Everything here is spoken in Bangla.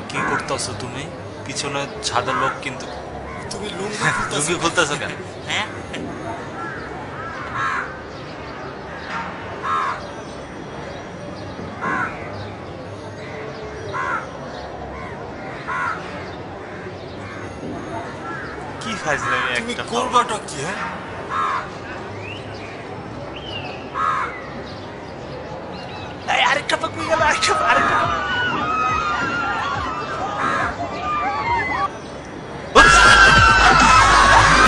মানে কি করতেছো তুমি? পিছনে সাদা লোক কিন্তু তুমি হ্যাঁ, লুঙ্গি খুলতেছো? কেন? হ্যাঁ? কি ফাজলামি একটা করবাটা কি হ্যাঁ? আরেকটা পাক গেল আরেকটা